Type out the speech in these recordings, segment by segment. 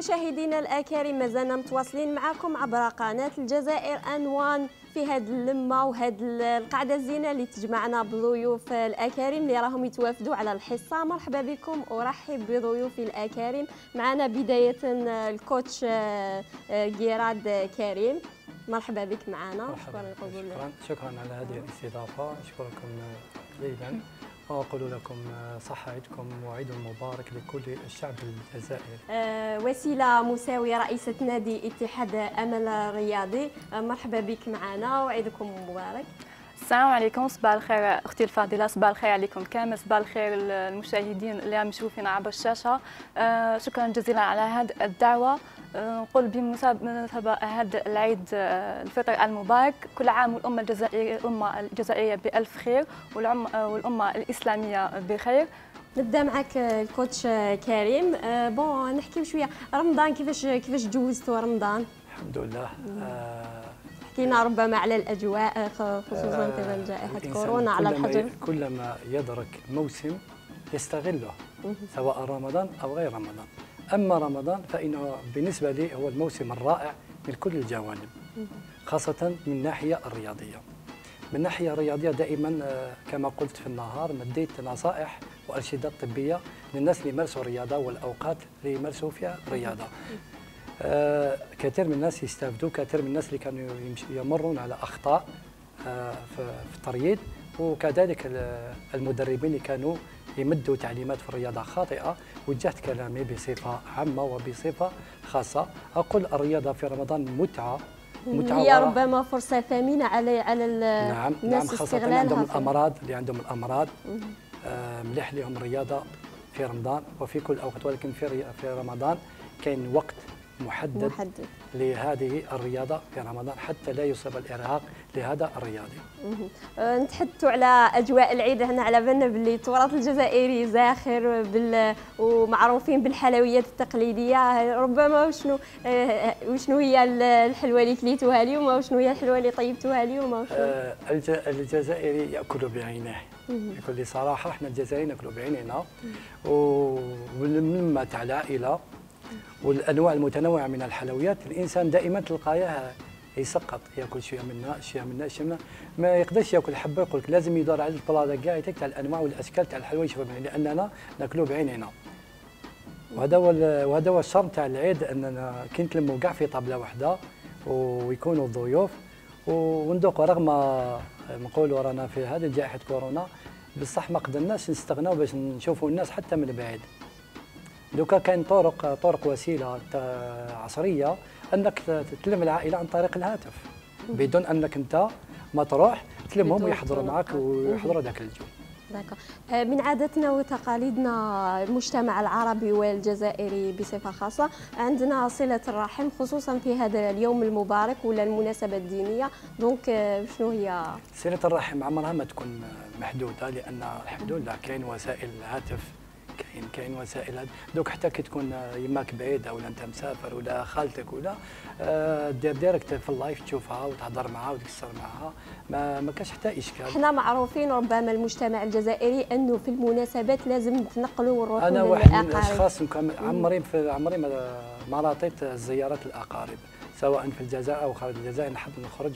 مشاهدينا الأكارم مازلنا متواصلين معكم عبر قناة الجزائر أنوان في هذه اللمة وهذه القعدة الزينة اللي تجمعنا بضيوف الأكارم اللي راهم يتوافدوا على الحصة. مرحبا بكم أرحب بضيوفي الأكارم. معنا بداية الكوتش جيراد آه، آه، كريم. مرحبا بك معنا. شكرا شكرا. على هذه الاستضافة. أشكركم ليلا وأقول لكم صحة عيدكم وعيد مبارك لكل الشعب الجزائري. أه وسيلة مساوية رئيسة نادي اتحاد أمل الرياضي. أه مرحبا بك معنا وعيدكم مبارك. السلام عليكم صباح الخير أختي الفاضلة صباح الخير عليكم كامل صباح الخير المشاهدين اللي عم يشوفونا عبر الشاشة. أه شكرا جزيلا على هذه الدعوة. نقول بمناسبة هذا العيد آه، الفطر المبارك. كل عام والأمة الجزائرية الأمة الجزائرية بألف خير والأمة الإسلامية بخير. نبدأ معك آه، الكوتش آه، كريم. بون نحكي شوية رمضان كيفاش كيفاش جوزتوا رمضان؟ الحمد لله. حكينا ربما على الأجواء خصوصا قبل جائحه كورونا على الحجر. كلما يدرك موسم يستغله سواء رمضان أو غير رمضان. أما رمضان فإنه بالنسبة لي هو الموسم الرائع من كل الجوانب خاصة من الناحية الرياضية. من الناحية الرياضية دائما آه، كما قلت في النهار مديت نصائح وأرشدات طبية للناس اللي يمارسوا الرياضة والأوقات اللي يمارسوا فيها الرياضة. آه كثير من الناس يستافدوا كثير من الناس اللي كانوا يمرون على أخطاء آه في الطريق وكذلك المدربين اللي كانوا يمدوا تعليمات في الرياضة خاطئة وجهت كلامي بصفة عامة وبصفة خاصة. أقول الرياضة في رمضان متعة متعة هي ربما فرصة ثمينة على على نعم الناس نعم خاصة اللي عندهم الأمراض اللي عندهم الأمراض. آه مليح لهم الرياضة في رمضان وفي كل أوقات ولكن في في رمضان كاين وقت محدد, محدد. لهذه الرياضة في رمضان حتى لا يصيب الإرهاق لهذا الرياضي. أه، نتحدثوا على أجواء العيد هنا على بالنا باللي التراث الجزائري زاخر بال... ومعروفين بالحلويات التقليدية. ربما وشنو أه، وشنو هي الحلوى اللي كليتوها اليوم وشنو هي الحلوى اللي طيبتوها اليوم وشنو؟ أه، الجزائري يأكل بعينه. بكل صراحة إحنا الجزائريين ناكلوا بعيننا ومما تاع العائلة والأنواع المتنوعة من الحلويات الإنسان دائما تلقايه يسقط. يأكل شوية منها شوية منها شوية منها ما يقدرش يأكل حبة يقول لك لازم يدور على البلاطه كاع تاع الأنواع والأشكال تاع الحلوى يشوفها لأننا نأكلوه بعينينا. وهذا هو وهذا هو الشرم تاع العيد أننا كي نتلموا كاع في طابلة واحدة ويكونوا الضيوف وندوقوا رغم نقولوا رانا في هذه جائحة كورونا بصح ما قدرناش نستغناو باش نشوفوا الناس حتى من بعيد. دوكا كاين طرق طرق وسيلة عصرية أنك تلم العائلة عن طريق الهاتف. بدون أنك أنت ما تروح تلمهم ويحضروا معك ويحضروا ذاك الجو. آه، من عاداتنا وتقاليدنا المجتمع العربي والجزائري بصفة خاصة عندنا صلة الرحم خصوصا في هذا اليوم المبارك ولا المناسبة الدينية. donc آه، شنو هي؟ صلة الرحم عمرها ما تكون محدودة لأن الحمد لله كاين وسائل الهاتف كاين كاين وسائل. دوك حتى كي تكون يماك بعيده ولا أنت مسافر ولا خالتك ولا آه، دير direct في ال live تشوفها وتهضر معها وتكسر معها. ما ما كاش حتى إشكال. إحنا معروفين ربما المجتمع الجزائري أنه في المناسبات لازم نتنقلوا ونروحوا أنا واحد من الأشخاص عمري في عمري ما راطيت زيارات الأقارب سواء في الجزائر أو خارج الجزائر نحب نخرج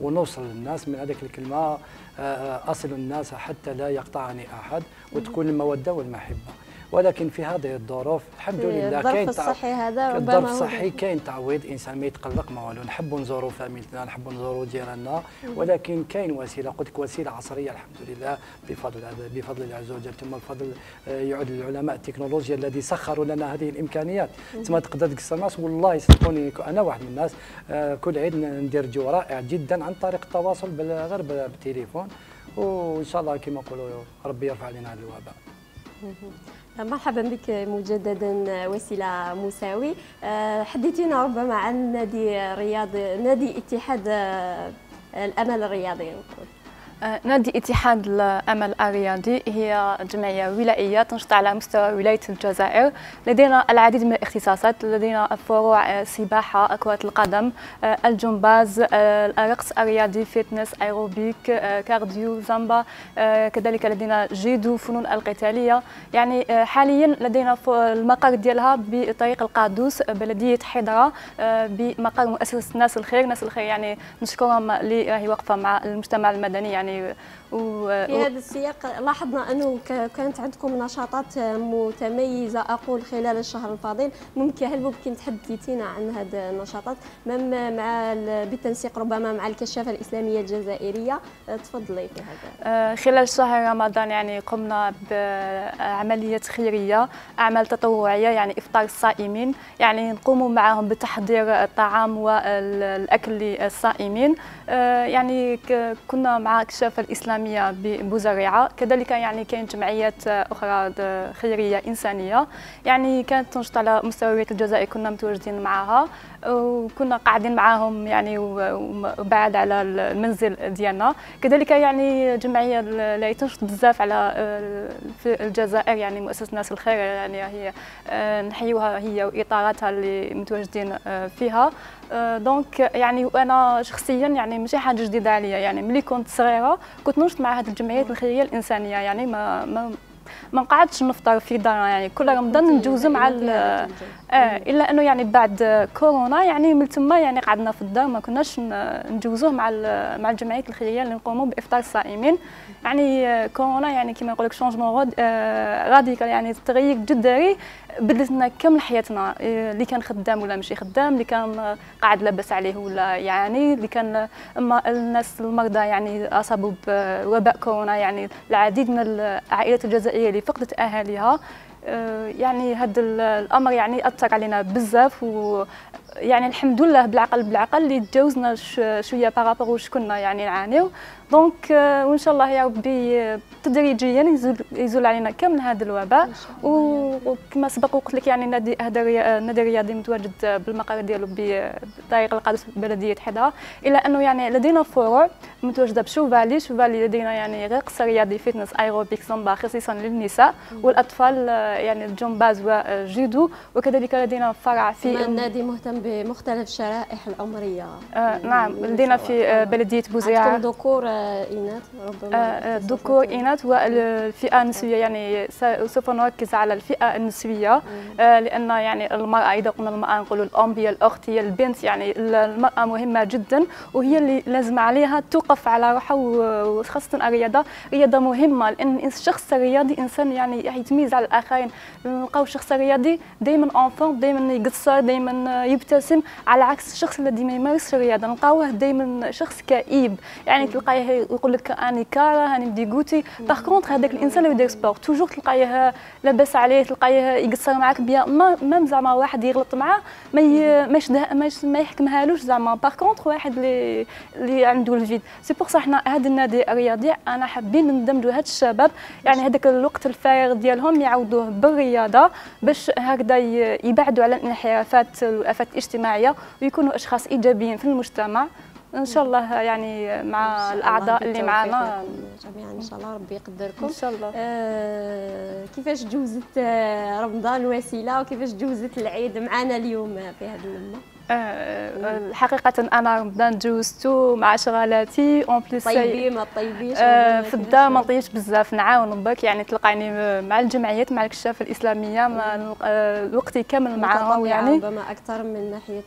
ونوصل للناس من هذيك الكلمة آه، آه، أصل الناس حتى لا يقطعني أحد وتكون المودة والمحبة. ولكن في هذه الظروف الحمد لله كاين الظرف الصحي هذا الظرف الصحي كاين تعويض إنسان ما يتقلق ما والو نحبوا نزوروا فاميلتنا نحبوا نزوروا جيراننا ولكن كاين وسيلة قلت لك وسيلة عصرية الحمد لله بفضل بفضل الله عز وجل ثم الفضل يعود للعلماء التكنولوجيا الذي سخروا لنا هذه الإمكانيات. ثم تقدر تقصر الناس والله صدقوني أنا واحد من الناس آه، كل عيد ندير جو رائع جدا عن طريق التواصل غير بالتليفون وإن شاء الله كما نقولوا ربي يرفع علينا هذا الوباء. مرحبا بك مجددا وسيلة مساوي آه، حدثينا ربما عن نادي رياضي نادي اتحاد آه، الأمل الرياضي. نادي اتحاد الأمل الرياضي هي جمعية ولائية تنشط على مستوى ولاية الجزائر. لدينا العديد من الاختصاصات لدينا فروع آه، سباحة كرة القدم آه، الجمباز الرقص الرياضي fitness aérobic كارديو زامبا كذلك لدينا جيدو فنون القتالية. يعني حاليا لدينا المقر ديالها بطريق القادوس بلدية حضره بمقر مؤسسه ناس الخير. ناس الخير يعني نشكرهم اللي راهي واقفة مع المجتمع المدني. يعني يعني و... في هذا السياق لاحظنا أنه كانت عندكم نشاطات متميزة أقول خلال الشهر الفاضل. ممكن هل ممكن تحدثينا عن هذه النشاطات؟ مع بالتنسيق ربما مع الكشافة الإسلامية الجزائرية. تفضلي في هذا. آه، خلال شهر رمضان يعني قمنا بعملية خيرية أعمال تطوعية يعني إفطار الصائمين. يعني نقوم معهم بتحضير الطعام والأكل للصائمين آه، يعني كنا مع الكشافه الإسلامية ببوزريعه كذلك يعني كاين جمعيات أخرى خيرية إنسانية. يعني كانت تنشط على مستوى الجزائر كنا متواجدين معها. وكنا قاعدين معاهم يعني وبعد على المنزل ديالنا. كذلك يعني جمعية اللي تنشط بزاف على في الجزائر يعني مؤسسة ناس الخير يعني هي نحيوها هي وإطاراتها اللي متواجدين فيها. دونك يعني وأنا شخصيا يعني ماشي حاجة جديدة عليا. يعني ملي كنت صغيرة كنت نشط مع هذه الجمعيات الخيرية الإنسانية يعني ما ما ما نقعدش نفطر في دارنا يعني كل رمضان ندوزو مع آه إلا إنه يعني بعد كورونا يعني من تما يعني قعدنا في الدار ما كناش ندوزوه مع مع الجمعيات الخيرية اللي نقوموا بإفطار الصائمين يعني كورونا يعني كما يقول لك شونجمون راديكال يعني تغيير جذري. بدلت لنا كامل حياتنا اللي كان خدام ولا ماشي خدام اللي كان قاعد لاباس عليه ولا يعني اللي كان أما الناس المرضى يعني أصابوا بوباء كورونا يعني العديد من العائلات الجزائرية اللي فقدت أهاليها آه، يعني هذا الأمر يعني أثر علينا بزاف و يعني الحمد لله بالعقل بالعقل اللي تجاوزنا شوية par rapport واش كنا يعني نعانيو. donc آه، وإن شاء الله يا ربي تدريجيا يزول, يزول علينا كامل هذا الوباء. وكما سبق وقلت لك يعني النادي النادي الرياضي متواجد بالمقر ديالو بطريق القادس بلديه حيدرة إلا أنه يعني لدينا فروع متواجدة بشوفالي شوفالي لدينا يعني رقص رياضي fitness aérobic zumba خصيصا للنساء والأطفال يعني الجمباز وجيدو وكذلك لدينا فرع في النادي مهتم بمختلف الشرائح العمرية. آه نعم. لدينا في آه، بلدية بوزيعه عندكم ذكور آه، اناث ربما آه، ذكور اناث والفئة النسوية. يعني سوف نركز على الفئة النسوية. لأن يعني المرأة إذا قلنا المرأة نقولوا الأم هي الأخت هي البنت. يعني المرأة مهمة جدا وهي اللي لازم عليها توقف على روحها وخاصة الرياضة. رياضة مهمة لأن الشخص الرياضي إنسان يعني يتميز على الآخرين. نلقاو الشخص الرياضي دائما en forme دائما يقصر دائما يبتسم على عكس الشخص الذي ما يمارسش الرياضة. نلقاوه دائما شخص كئيب. يعني تلقايه يقول لك أني كاره أني dégoûté par contre هذاك الإنسان اللي يدير sport toujours تلقايه لاباس عليه تلقايه يقصر معاك bien ما زعما واحد يغلط معاه ما ما ما يحكمهالوش زعما. par contre واحد اللي اللي عنده ال vide c'est pour صح حنا هذا النادي الرياضي أنا حابين ندمجوا هاد الشباب. يعني هذاك الوقت الفارغ ديالهم يعوضوه بالرياضة باش هكذا يبعدوا على الانحرافات والآفات الاجتماعية ويكونوا أشخاص إيجابيين في المجتمع. إن شاء الله يعني مع الأعضاء اللي معنا جميعا. إن شاء الله ربي يقدركم. إن شاء الله. آه كيفاش جوزت آه، رمضان وسيلة وكيفاش جوزت العيد معنا اليوم في هذه اللمه آه، حقيقة أنا رمضان جوزتو مع شغالاتي en plus طيبين ما طيبيش آه، في الدار ما نطيبش بزاف نعاون بك يعني تلقاني مع الجمعيات مع الكشافة الإسلامية آه، وقتي كامل معاهم يعني. ربما أكثر من ناحية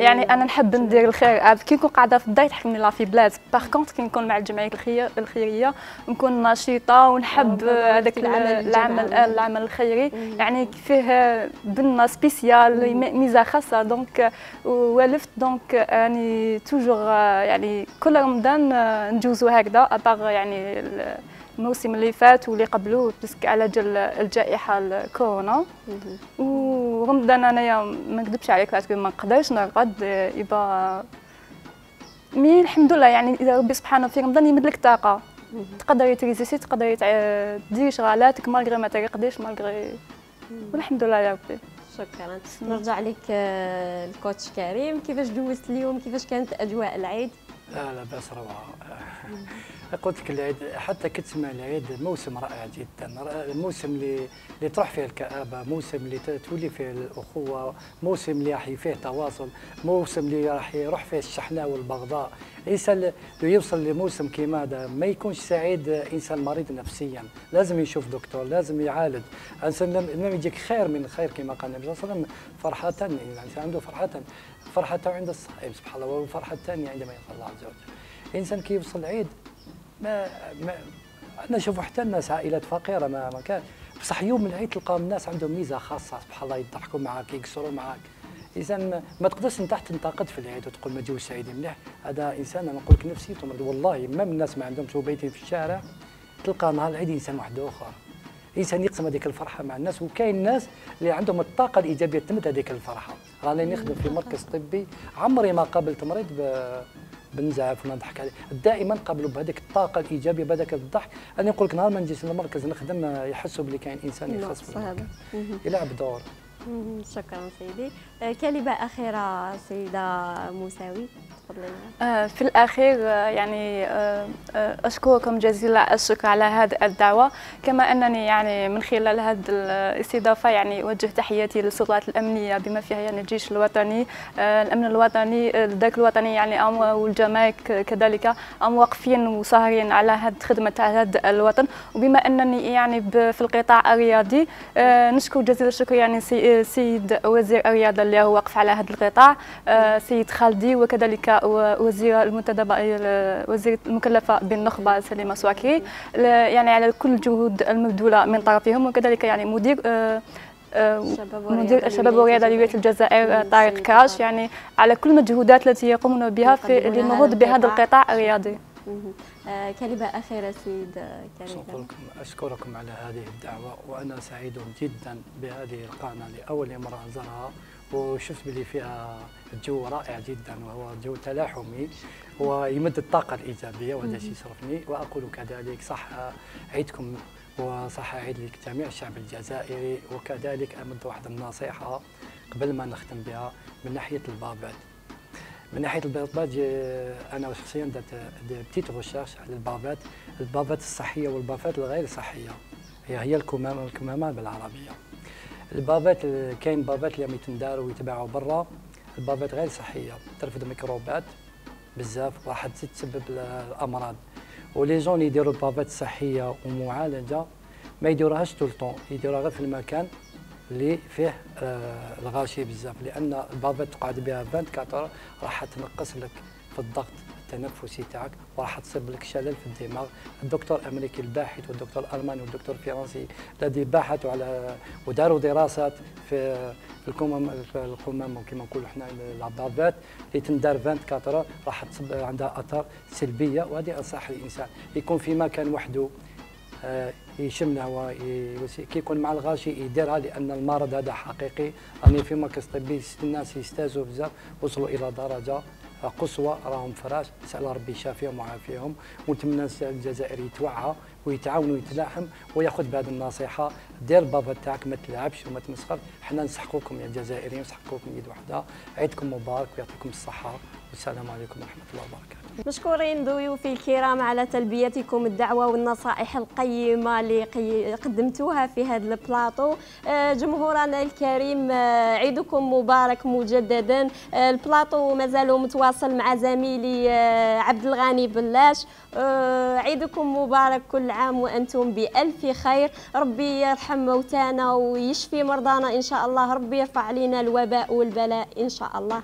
يعني أنا نحب ندير الخير. كي نكون قاعدة في الدار تحكمني لا فيبلاس par contre كي نكون مع الجمعيات الخيرية نكون نشيطة ونحب هذاك العمل العمل الخيري. يعني فيه بنا spéciale ميزة خاصة. donc ولفت donc يعني toujours يعني كل رمضان نجوزو هكذا à part يعني الموسم اللي فات واللي قبله parce que على جال الجائحة الكورونا. ورمضان انايا ما نكذبش عليك parce que ما نقدرش نرقد يبا mais الحمد لله يعني إذا ربي سبحانه في رمضان يمد لك طاقة. تقدري تريزيستي تقدري ديري شغالاتك malgré ما ترقديش malgré. والحمد لله يا ربي. شكرا. نرجع لك آه، ال coach كريم. كيفاش دوزت اليوم؟ كيفاش كانت أجواء العيد؟ لا لا بس روعة. قلت لك العيد حتى كتسمع العيد موسم رائع جدا موسم اللي اللي تروح فيه الكآبة موسم اللي تولي فيه الأخوة موسم اللي راح فيه تواصل موسم اللي راح يروح فيه الشحناء والبغضاء. الإنسان اللي يوصل لموسم كيما هذا ما يكونش سعيد إنسان مريض نفسيا. لازم يشوف دكتور لازم يعالج. الإنسان لما يجيك خير من خير كما قال النبي صلى الله عليه وسلم فرحة الإنسان عنده فرحة فرحته عند الصائم سبحان الله والفرحة الثانية عندما يلقى الله عز وجل. الإنسان كي يوصل العيد ما, ما أنا نشوف حتى الناس عائلات فقيرة ما, ما كان. بصح يوم العيد تلقاهم الناس عندهم ميزة خاصة سبحان الله يضحكوا معاك يكسروا معاك. اذا ما تقدرش أنت تنتقد في العيد وتقول ما جوش سعيدين مليح. هذا إنسان أنا نقول لك نفسيته والله ما من الناس ما عندهمش بيتين في الشارع. تلقى نهار العيد إنسان واحد آخر. إنسان يقسم هذيك الفرحة مع الناس وكاين ناس اللي عندهم الطاقة الإيجابية تمد هذيك الفرحة. راني نخدم في مركز طبي. عمري ما قابلت مريض بنزعف ونضحك عليه. دائما قابلوا بهذيك الطاقة الإيجابية بهذاك الضحك. أنا نقول لك نهار ما نجي للمركز نخدم يحسوا بلي كاين إنسان يخص يلعب دور. شكرا سيدي. آه، كلمة أخيرة سيدة موساوي آه، في الأخير آه، يعني آه، أشكركم جزيل الشكر على هذه الدعوة. كما أنني يعني من خلال هذه الاستضافة يعني أوجه تحياتي للسلطات الأمنية بما فيها يعني الجيش الوطني. الأمن الوطني الدرك الوطني يعني والجمارك كذلك أم واقفين وسهرين على هذه خدمة هذا الوطن. وبما أنني يعني في القطاع الرياضي نشكر جزيل الشكر يعني سيد وزير الرياضة اللي هو واقف على هذا القطاع سيد خالدي وكذلك وزير المنتدبة وزير المكلفة بالنخبة سليمة سواكي. يعني على كل الجهود المبذولة من طرفهم وكذلك يعني مدير آه، آه، مدير الشباب والرياضة لولاية الجزائر طارق كاش يعني على كل المجهودات التي يقومون بها في للنهوض بهذا القطاع. الرياضي. آه، كلمة أخيرة سيد كريم. أشكركم على هذه الدعوة وأنا سعيد جدا بهذه القناة لأول مرة أنزلها وشفت بلي فيها جو رائع جدا وهو جو تلاحمي. ويمد الطاقة الإيجابية وهذا شيء يشرفني وأقول كذلك صح عيدكم وصح عيد لجميع الشعب الجزائري. وكذلك أمد واحد النصيحة قبل ما نختم بها من ناحية البابات من ناحية البابات أنا شخصيا درت بتيت ريشيرش على البابات البابات الصحية والبابات الغير صحية. هي هي الكمامة الكمامة بالعربية. البابات كاين بابات اللي يتنداروا ويتباعوا برا. البابات غير صحيه ترفد ميكروبات بزاف راح تسبب الأمراض. ولي جون يديروا البابات الصحيه ومعالجة ما يديروهاش طول طون يديروها غير في المكان اللي فيه آه الغاشي بزاف. لأن البابات تقعد بها 24 راح تنقص لك في الضغط. التنفسي تاعك. وراح تصيب لك شلل في الدماغ. الدكتور الامريكي الباحث والدكتور الالماني والدكتور الفرنسي الذي باحثوا على وداروا دراسات في القمم القمم كما نقولوا إحنا العضابات اللي تندار 24 راح تصب عندها أثار سلبية وهذه أنصح الإنسان. يكون في مكان وحده آه، يشم الهواء كي يكون مع الغاشي يديرها لأن المرض هذا حقيقي. راني في مركز طبي الناس يستازوا بزاف وصلوا إلى درجة قصوى راهم فراش نسال ربي يشافيهم ويعافيهم ونتمنى الجزائر يتوعى ويتعاون ويتلاحم ويأخذ بهذه النصيحة. دير بابا تاعك ما تلعبش وما تمسخر حنا نسحقوكم يا الجزائريين نسحقوكم يد واحدة عيدكم مبارك ويعطيكم الصحة. والسلام عليكم ورحمة الله وبركاته. مشكورين ضيوفي الكرام على تلبيتكم الدعوة والنصائح القيمة اللي قدمتوها في هذا البلاطو. آه، جمهورنا الكريم آه، عيدكم مبارك مجددا. آه، البلاطو مازال متواصل مع زميلي عبد الغني بلاش. عيدكم مبارك كل عام وأنتم بألف خير. ربي يرحم موتانا ويشفي مرضانا. إن شاء الله ربي يرفع علينا الوباء والبلاء إن شاء الله.